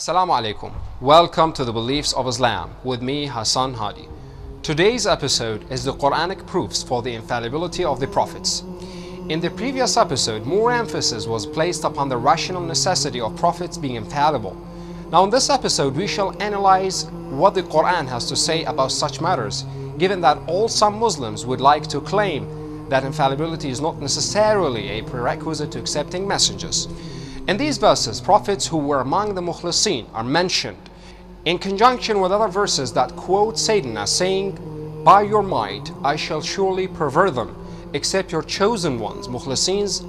Assalamu alaikum. Welcome to the Beliefs of Islam with me, Hassan Hadi. Today's episode is the Quranic proofs for the infallibility of the prophets. In the previous episode, more emphasis was placed upon the rational necessity of prophets being infallible. Now, in this episode, we shall analyze what the Quran has to say about such matters, given that all some Muslims would like to claim that infallibility is not necessarily a prerequisite to accepting messengers. In these verses, prophets who were among the Mukhlisin are mentioned in conjunction with other verses that quote Satan as saying, By your might I shall surely pervert them, except your chosen ones, Mukhlisins,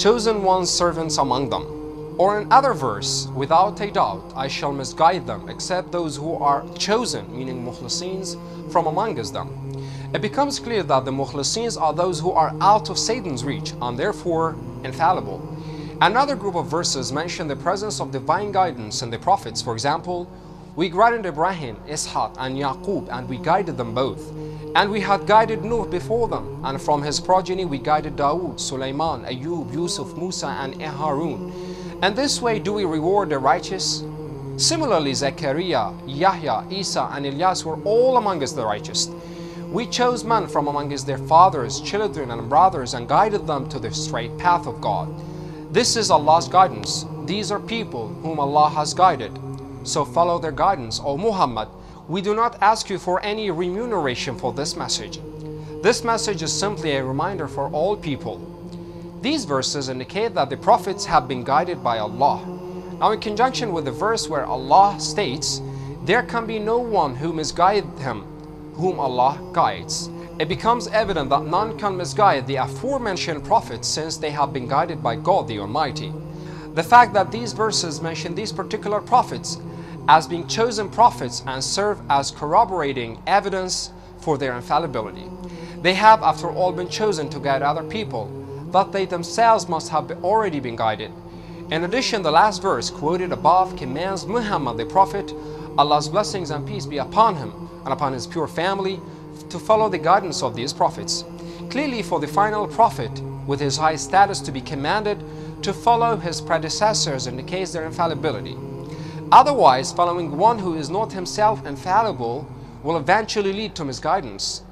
chosen ones, servants among them. Or in other verse, without a doubt I shall misguide them, except those who are chosen, meaning Mukhlisins, from amongst them. It becomes clear that the Mukhlisins are those who are out of Satan's reach and therefore infallible. Another group of verses mention the presence of divine guidance in the prophets. For example, we guided Ibrahim, Ishaq, and Yaqub, and we guided them both. And we had guided Nuh before them, and from his progeny we guided Dawood, Sulaiman, Ayub, Yusuf, Musa, and Harun. And this way do we reward the righteous? Similarly, Zechariah, Yahya, Isa, and Ilyas were all among us the righteous. We chose men from among us their fathers, children, and brothers, and guided them to the straight path of God. This is Allah's guidance. These are people whom Allah has guided. So follow their guidance. O Muhammad, we do not ask you for any remuneration for this message. This message is simply a reminder for all people. These verses indicate that the prophets have been guided by Allah. Now in conjunction with the verse where Allah states, there can be no one who misguide him whom Allah guides it becomes evident that none can misguide the aforementioned prophets since they have been guided by God the Almighty. The fact that these verses mention these particular prophets as being chosen prophets and serve as corroborating evidence for their infallibility. They have, after all, been chosen to guide other people, but they themselves must have already been guided. In addition, the last verse quoted above commands Muhammad the Prophet, Allah's blessings and peace be upon him and upon his pure family, to follow the guidance of these prophets. Clearly for the final prophet with his high status to be commanded to follow his predecessors in the indicates their infallibility. Otherwise, following one who is not himself infallible will eventually lead to misguidance.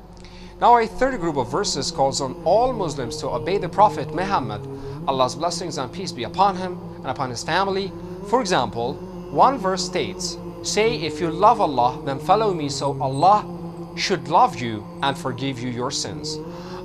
Now a third group of verses calls on all Muslims to obey the Prophet Muhammad, Allah's blessings and peace be upon him and upon his family. For example, one verse states, Say, if you love Allah, then follow me so Allah should love you and forgive you your sins.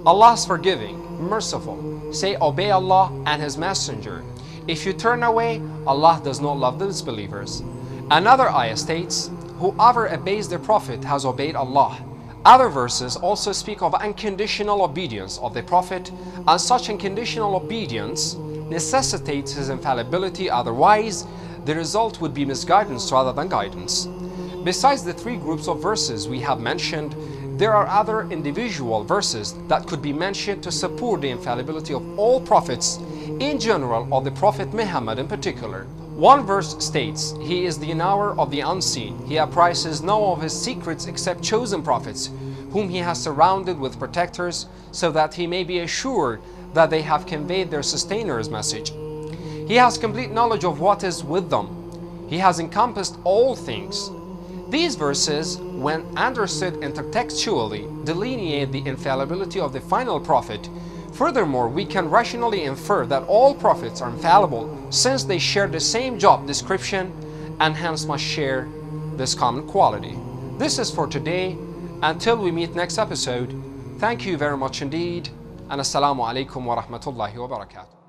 Allah is forgiving, merciful. Say, obey Allah and His Messenger. If you turn away, Allah does not love the disbelievers. Another ayah states, Whoever obeys the Prophet has obeyed Allah. Other verses also speak of unconditional obedience of the Prophet, and such unconditional obedience necessitates his infallibility, otherwise, the result would be misguidance rather than guidance. Besides the three groups of verses we have mentioned, there are other individual verses that could be mentioned to support the infallibility of all prophets in general or the Prophet Muhammad in particular. One verse states, He is the knower of the unseen. He apprises no of His secrets except chosen prophets, whom He has surrounded with protectors, so that He may be assured that they have conveyed their sustainer''s message. He has complete knowledge of what is with them. He has encompassed all things. These verses, when understood intertextually, delineate the infallibility of the final prophet. Furthermore, we can rationally infer that all prophets are infallible since they share the same job description and hence must share this common quality. This is for today. Until we meet next episode, thank you very much indeed and Assalamu alaikum wa rahmatullahi wa barakatuh.